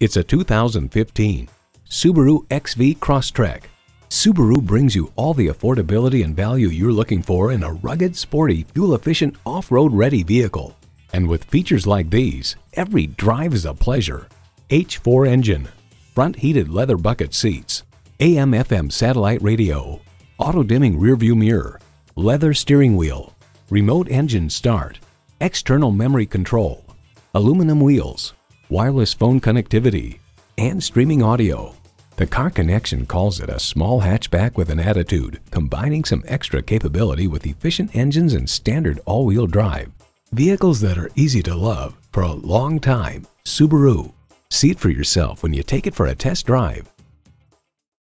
It's a 2015 Subaru XV Crosstrek. Subaru brings you all the affordability and value you're looking for in a rugged, sporty, fuel-efficient, off-road ready vehicle. And with features like these, every drive is a pleasure. H4 engine, front heated leather bucket seats, AM FM satellite radio, auto dimming rearview mirror, leather steering wheel, remote engine start, external memory control, aluminum wheels, wireless phone connectivity, and streaming audio. The Car Connection calls it a small hatchback with an attitude, combining some extra capability with efficient engines and standard all-wheel drive. Vehicles that are easy to love for a long time. Subaru. See it for yourself when you take it for a test drive.